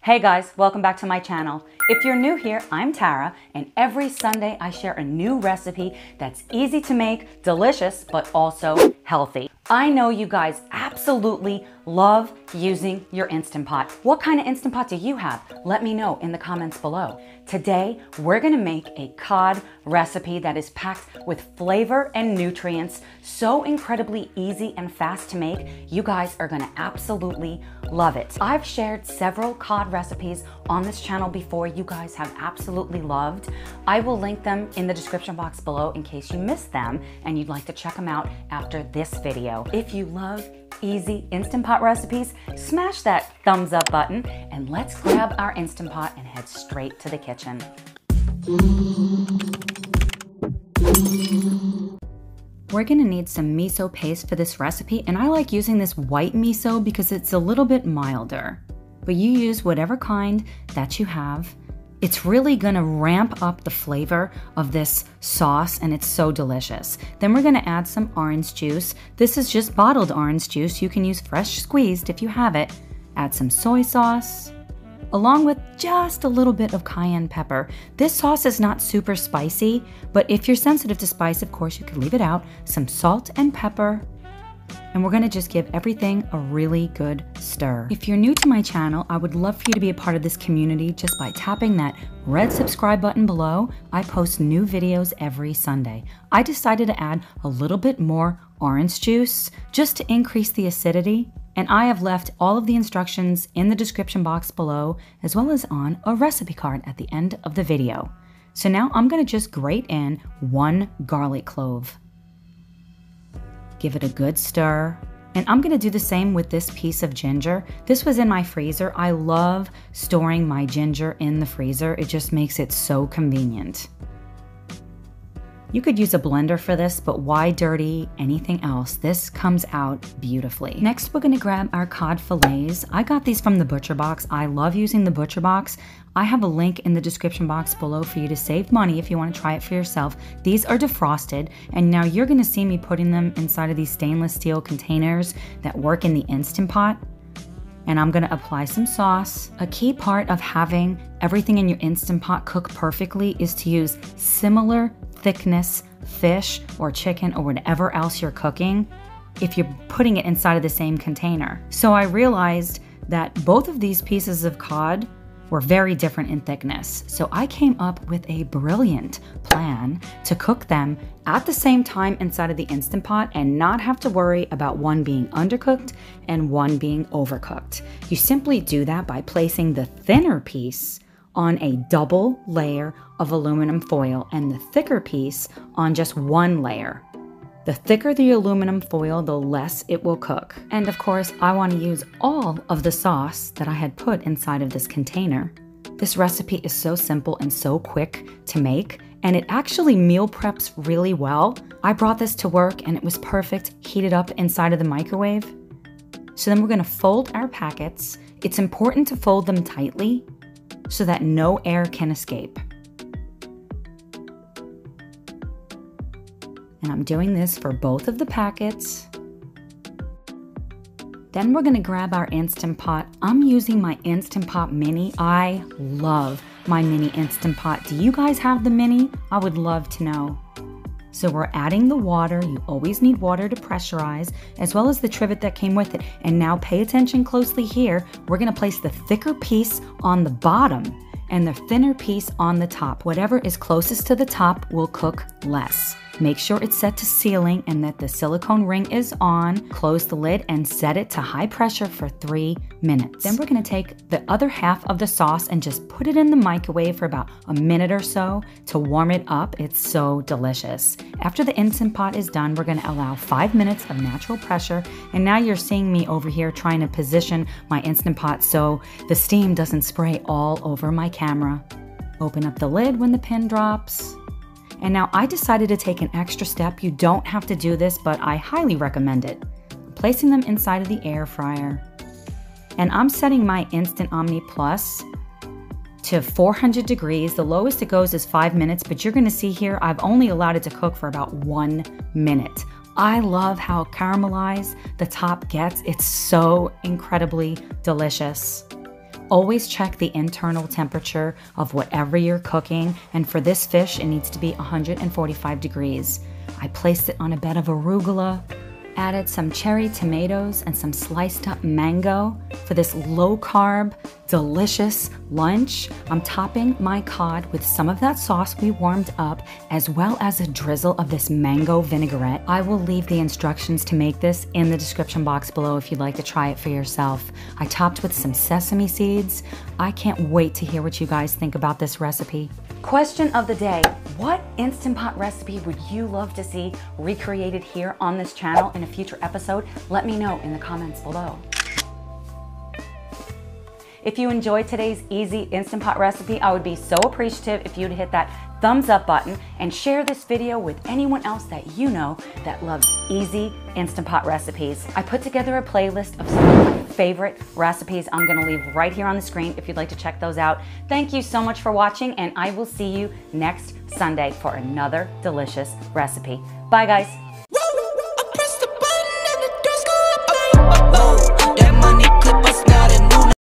Hey guys, welcome back to my channel. If you're new here, I'm Tara, and every Sunday I share a new recipe that's easy to make, delicious, but also healthy. I know you guys absolutely love using your Instant Pot. What kind of Instant Pot do you have? Let me know in the comments below. Today, we're gonna make a cod recipe that is packed with flavor and nutrients, so incredibly easy and fast to make. You guys are gonna absolutely love it. I've shared several cod recipes on this channel before you guys have absolutely loved. I will link them in the description box below in case you missed them and you'd like to check them out after this video. If you love easy Instant Pot recipes, smash that thumbs up button and let's grab our Instant Pot and head straight to the kitchen. We're gonna need some miso paste for this recipe and I like using this white miso because it's a little bit milder. But you use whatever kind that you have it's really gonna ramp up the flavor of this sauce and it's so delicious. Then we're gonna add some orange juice. This is just bottled orange juice. You can use fresh squeezed if you have it. Add some soy sauce, along with just a little bit of cayenne pepper. This sauce is not super spicy, but if you're sensitive to spice, of course, you can leave it out. Some salt and pepper, and we're gonna just give everything a really good stir. If you're new to my channel, I would love for you to be a part of this community just by tapping that red subscribe button below. I post new videos every Sunday. I decided to add a little bit more orange juice just to increase the acidity and I have left all of the instructions in the description box below, as well as on a recipe card at the end of the video. So now I'm gonna just grate in one garlic clove give it a good stir. And I'm gonna do the same with this piece of ginger. This was in my freezer. I love storing my ginger in the freezer. It just makes it so convenient. You could use a blender for this, but why dirty anything else? This comes out beautifully. Next, we're gonna grab our cod fillets. I got these from the Butcher Box. I love using the Butcher Box. I have a link in the description box below for you to save money if you wanna try it for yourself. These are defrosted, and now you're gonna see me putting them inside of these stainless steel containers that work in the Instant Pot and I'm gonna apply some sauce. A key part of having everything in your Instant Pot cook perfectly is to use similar thickness fish or chicken or whatever else you're cooking if you're putting it inside of the same container. So I realized that both of these pieces of cod were very different in thickness. So I came up with a brilliant plan to cook them at the same time inside of the Instant Pot and not have to worry about one being undercooked and one being overcooked. You simply do that by placing the thinner piece on a double layer of aluminum foil and the thicker piece on just one layer. The thicker the aluminum foil, the less it will cook. And of course, I want to use all of the sauce that I had put inside of this container. This recipe is so simple and so quick to make, and it actually meal preps really well. I brought this to work and it was perfect, heated up inside of the microwave. So then we're gonna fold our packets. It's important to fold them tightly so that no air can escape. And I'm doing this for both of the packets. Then we're gonna grab our Instant Pot. I'm using my Instant Pot Mini. I love my mini Instant Pot. Do you guys have the mini? I would love to know. So we're adding the water. You always need water to pressurize, as well as the trivet that came with it. And now pay attention closely here. We're gonna place the thicker piece on the bottom and the thinner piece on the top. Whatever is closest to the top will cook less. Make sure it's set to sealing and that the silicone ring is on. Close the lid and set it to high pressure for three minutes. Then we're gonna take the other half of the sauce and just put it in the microwave for about a minute or so to warm it up. It's so delicious. After the Instant Pot is done, we're gonna allow five minutes of natural pressure. And now you're seeing me over here trying to position my Instant Pot so the steam doesn't spray all over my camera. Open up the lid when the pin drops. And now I decided to take an extra step. You don't have to do this, but I highly recommend it. Placing them inside of the air fryer. And I'm setting my Instant Omni Plus to 400 degrees. The lowest it goes is five minutes, but you're gonna see here, I've only allowed it to cook for about one minute. I love how caramelized the top gets. It's so incredibly delicious. Always check the internal temperature of whatever you're cooking, and for this fish, it needs to be 145 degrees. I placed it on a bed of arugula, added some cherry tomatoes and some sliced up mango for this low carb, delicious lunch. I'm topping my cod with some of that sauce we warmed up, as well as a drizzle of this mango vinaigrette. I will leave the instructions to make this in the description box below if you'd like to try it for yourself. I topped with some sesame seeds. I can't wait to hear what you guys think about this recipe. Question of the day What Instant Pot recipe would you love to see recreated here on this channel in a future episode? Let me know in the comments below. If you enjoyed today's easy Instant Pot recipe, I would be so appreciative if you'd hit that thumbs up button and share this video with anyone else that you know that loves easy Instant Pot recipes. I put together a playlist of some of my favorite recipes I'm gonna leave right here on the screen if you'd like to check those out. Thank you so much for watching and I will see you next Sunday for another delicious recipe. Bye guys.